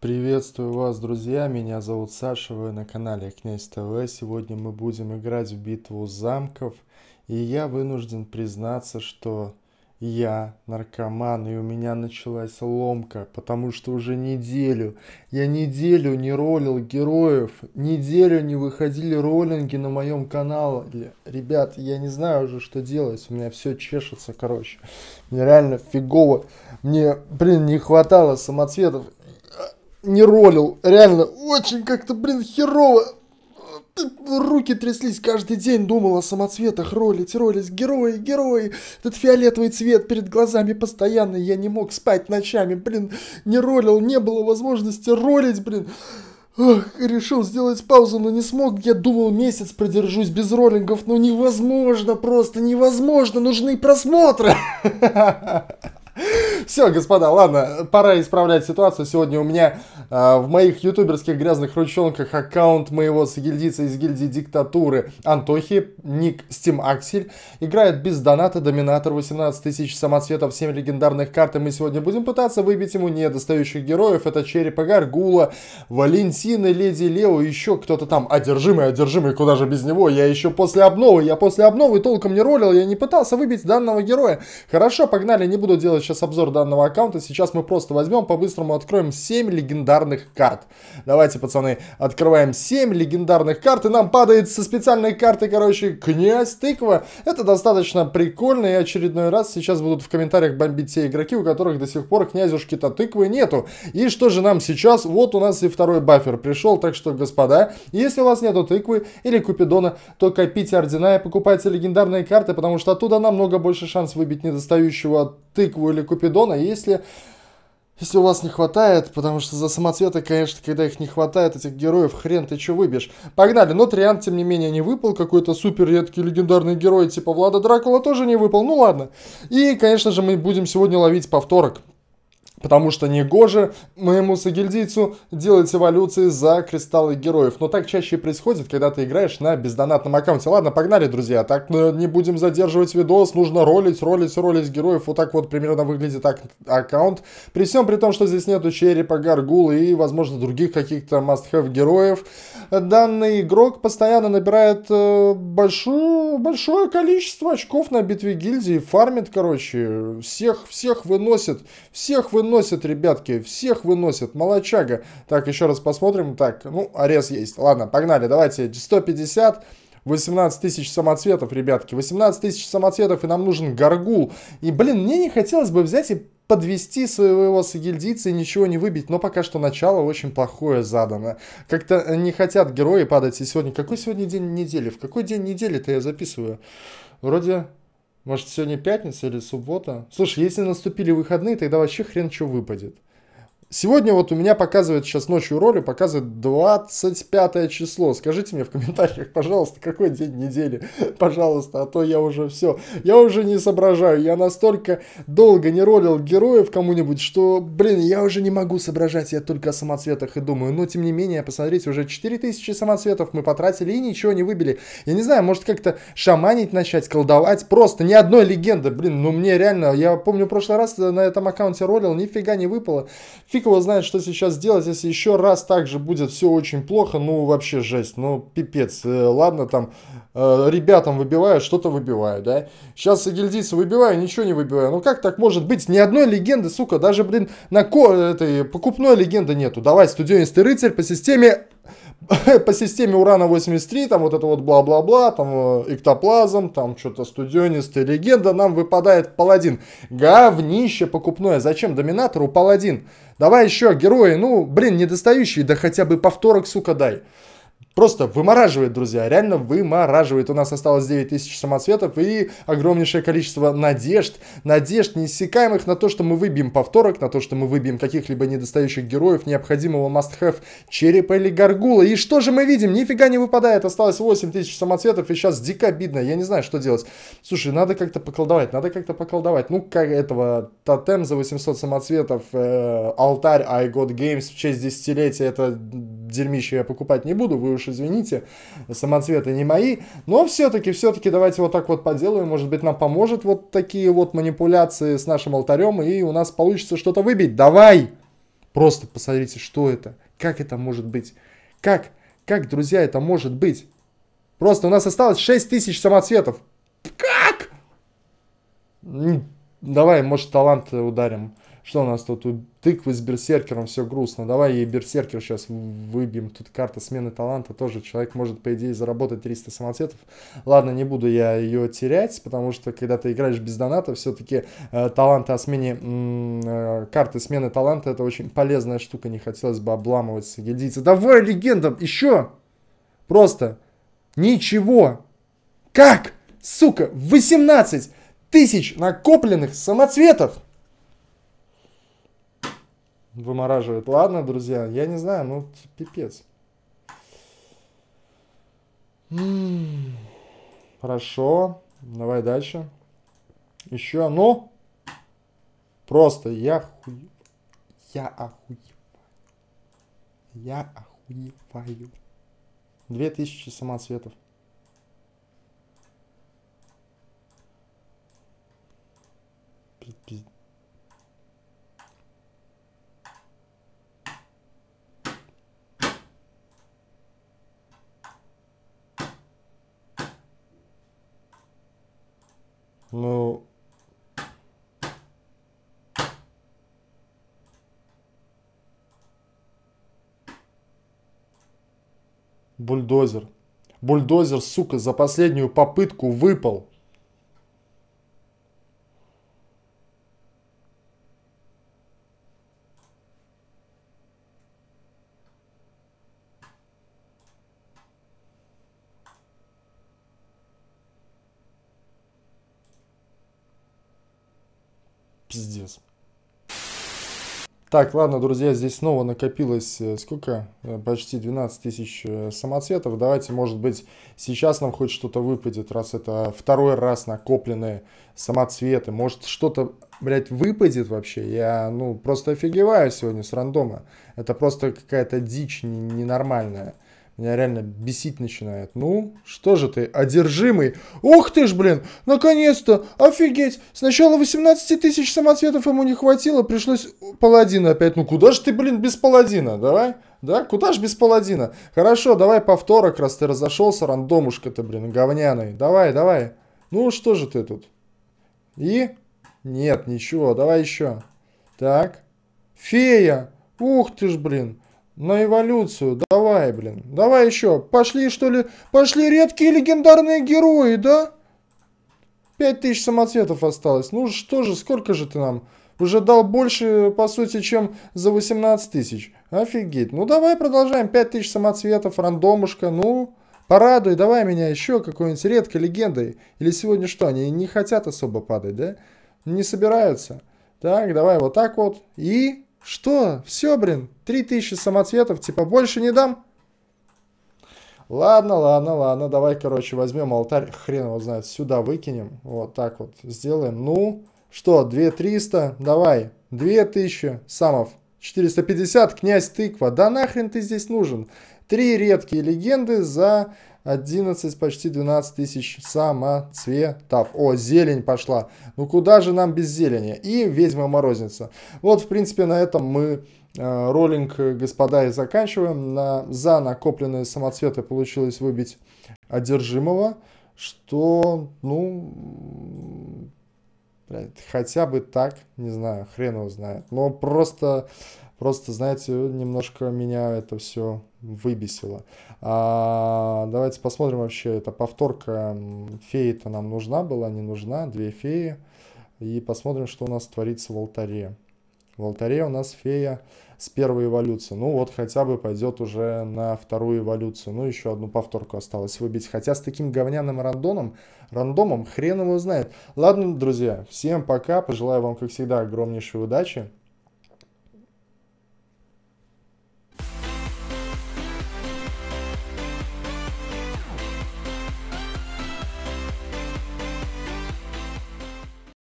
Приветствую вас, друзья! Меня зовут Саша, вы на канале Князь ТВ. Сегодня мы будем играть в битву замков. И я вынужден признаться, что я наркоман, и у меня началась ломка, потому что уже неделю, я неделю не ролил героев, неделю не выходили роллинги на моем канале. Ребят, я не знаю уже, что делать, у меня все чешется, короче. Мне реально фигово, мне, блин, не хватало самоцветов не ролил. Реально, очень как-то, блин, херово. Руки тряслись каждый день, думал о самоцветах, ролить, ролить, герои, герои. Этот фиолетовый цвет перед глазами постоянно, я не мог спать ночами, блин, не ролил, не было возможности ролить, блин. Ох, решил сделать паузу, но не смог. Я думал, месяц продержусь без роллингов, но невозможно, просто невозможно, нужны просмотры. Все, господа, ладно, пора исправлять ситуацию. Сегодня у меня э, в моих ютуберских грязных ручонках аккаунт моего сагильдица из гильдии диктатуры Антохи, ник Steam Axel. Играет без доната, доминатор, 18 тысяч самоцветов, 7 легендарных карт. И мы сегодня будем пытаться выбить ему недостающих героев. Это Черепа Гаргула, Валентины, Леди Лео, еще кто-то там. Одержимый, одержимый, куда же без него? Я еще после обновы, я после обновы толком не ролил, я не пытался выбить данного героя. Хорошо, погнали, не буду делать сейчас обзор данного аккаунта. Сейчас мы просто возьмем, по-быстрому откроем 7 легендарных карт. Давайте, пацаны, открываем 7 легендарных карт. И нам падает со специальной карты, короче, князь тыква. Это достаточно прикольно. И очередной раз сейчас будут в комментариях бомбить те игроки, у которых до сих пор князюшки-то тыквы нету. И что же нам сейчас? Вот у нас и второй бафер пришел. Так что, господа, если у вас нету тыквы или купидона, то копите ордена и покупайте легендарные карты, потому что оттуда намного больше шанс выбить недостающего тыкву или купидона, если если у вас не хватает, потому что за самоцветы, конечно, когда их не хватает, этих героев, хрен ты что выбьешь. Погнали, но Триан, тем не менее, не выпал. Какой-то супер редкий легендарный герой типа Влада Дракула тоже не выпал. Ну ладно. И, конечно же, мы будем сегодня ловить повторок. Потому что не гоже моему сагильдийцу делать эволюции за кристаллы героев. Но так чаще и происходит, когда ты играешь на бездонатном аккаунте. Ладно, погнали, друзья. Так ну, не будем задерживать видос. Нужно ролить, ролить, ролить героев. Вот так вот примерно выглядит ак- аккаунт. При всем при том, что здесь нету черепа, гаргулы и, возможно, других каких-то must-have героев. Данный игрок постоянно набирает э, большую, большое количество очков на битве гильдии. Фармит, короче. Всех, всех выносит. Всех выносит выносит, ребятки, всех выносит. Молочага. Так, еще раз посмотрим. Так, ну, арес есть. Ладно, погнали, давайте. 150. 18 тысяч самоцветов, ребятки. 18 тысяч самоцветов, и нам нужен горгул. И, блин, мне не хотелось бы взять и подвести своего сагильдийца и ничего не выбить, но пока что начало очень плохое задано. Как-то не хотят герои падать. И сегодня... Какой сегодня день недели? В какой день недели-то я записываю? Вроде может, сегодня пятница или суббота? Слушай, если наступили выходные, тогда вообще хрен что выпадет. Сегодня вот у меня показывает сейчас ночью роли, показывает 25 число. Скажите мне в комментариях, пожалуйста, какой день недели, пожалуйста, а то я уже все, я уже не соображаю. Я настолько долго не ролил героев кому-нибудь, что, блин, я уже не могу соображать, я только о самоцветах и думаю. Но, тем не менее, посмотрите, уже 4000 самоцветов мы потратили и ничего не выбили. Я не знаю, может как-то шаманить начать, колдовать, просто ни одной легенды, блин, ну мне реально, я помню, в прошлый раз на этом аккаунте ролил, нифига не выпало. Фиг его знает, что сейчас делать, если еще раз так же будет все очень плохо, ну вообще жесть, ну пипец. Э, ладно, там э, ребятам выбиваю, что-то выбиваю, да. Сейчас гильдийцы выбиваю, ничего не выбиваю. Ну как так может быть? Ни одной легенды, сука, даже, блин, на ко этой покупной легенды нету. Давай, студенистый рыцарь по системе по системе урана 83, там вот это вот бла-бла-бла, там э, эктоплазм, там что-то студенистая легенда, нам выпадает паладин. Говнище покупное. Зачем доминатору паладин? Давай еще герои, ну, блин, недостающие, да хотя бы повторок, сука, дай. Просто вымораживает, друзья, реально вымораживает. У нас осталось 9000 самоцветов и огромнейшее количество надежд, надежд неиссякаемых на то, что мы выбьем повторок, на то, что мы выбьем каких-либо недостающих героев, необходимого must-have черепа или горгула. И что же мы видим? Нифига не выпадает, осталось 8000 самоцветов, и сейчас дико обидно, я не знаю, что делать. Слушай, надо как-то поколдовать, надо как-то поколдовать. Ну, как этого, тотем за 800 самоцветов, э, алтарь I Got Games в честь десятилетия, это дерьмище я покупать не буду, вы уж извините, самоцветы не мои, но все-таки, все-таки давайте вот так вот поделаем, может быть нам поможет вот такие вот манипуляции с нашим алтарем, и у нас получится что-то выбить, давай! Просто посмотрите, что это. Как это может быть? Как? Как, друзья, это может быть? Просто у нас осталось 6 тысяч самоцветов. Как? Давай, может, талант ударим. Что у нас тут? У тыквы с берсеркером все грустно. Давай ей берсеркер сейчас выбьем. Тут карта смены таланта тоже. Человек может, по идее, заработать 300 самоцветов. Ладно, не буду я ее терять, потому что, когда ты играешь без доната, все-таки э, таланты о смене... Э, карты смены таланта это очень полезная штука. Не хотелось бы обламывать гильдийцы. Давай, легендам, еще! Просто ничего. Как? Сука, 18 тысяч накопленных самоцветов! Вымораживает. Ладно, друзья, я не знаю, ну, пипец. Хорошо, давай дальше. Еще, ну, просто я ху... Я охуеваю. Я охуеваю. Две тысячи самоцветов. Пиздец. Ну... Бульдозер. Бульдозер, сука, за последнюю попытку выпал. Пиздец. Так, ладно, друзья, здесь снова накопилось э, сколько? Э, почти 12 тысяч э, самоцветов. Давайте, может быть, сейчас нам хоть что-то выпадет, раз это второй раз накопленные самоцветы. Может, что-то, блядь, выпадет вообще? Я, ну, просто офигеваю сегодня с рандома. Это просто какая-то дичь ненормальная. Меня реально бесить начинает. Ну, что же ты, одержимый? Ух ты ж, блин, наконец-то, офигеть. Сначала 18 тысяч самоцветов ему не хватило, пришлось паладина опять. Ну, куда же ты, блин, без паладина, давай? Да, куда ж без паладина? Хорошо, давай повторок, раз ты разошелся, рандомушка ты, блин, говняный. Давай, давай. Ну, что же ты тут? И? Нет, ничего, давай еще. Так. Фея. Ух ты ж, блин. На эволюцию, давай, блин. Давай еще. Пошли, что ли? Пошли редкие легендарные герои, да? Пять тысяч самоцветов осталось. Ну что же, сколько же ты нам? Уже дал больше, по сути, чем за 18 тысяч. Офигеть. Ну давай продолжаем. Пять тысяч самоцветов, рандомушка. Ну, порадуй, давай меня еще какой-нибудь редкой легендой. Или сегодня что, они не хотят особо падать, да? Не собираются. Так, давай вот так вот. И что? Все, блин, 3000 самоцветов, типа больше не дам? Ладно, ладно, ладно, давай, короче, возьмем алтарь, хрен его знает, сюда выкинем, вот так вот сделаем. Ну, что, 2300, давай, 2000 самов, 450, князь тыква, да нахрен ты здесь нужен? Три редкие легенды за 11, почти 12 тысяч самоцветов. О, зелень пошла. Ну куда же нам без зелени? И ведьма-морозница. Вот, в принципе, на этом мы э, роллинг, господа, и заканчиваем. На, за накопленные самоцветы получилось выбить одержимого, что, ну, блядь, хотя бы так, не знаю, хрен его знает. Но просто Просто, знаете, немножко меня это все выбесило. А, давайте посмотрим вообще, это повторка феи-то нам нужна была, не нужна, две феи. И посмотрим, что у нас творится в алтаре. В алтаре у нас фея с первой эволюции. Ну вот хотя бы пойдет уже на вторую эволюцию. Ну еще одну повторку осталось выбить. Хотя с таким говняным рандомом, рандомом хрен его знает. Ладно, друзья, всем пока. Пожелаю вам, как всегда, огромнейшей удачи.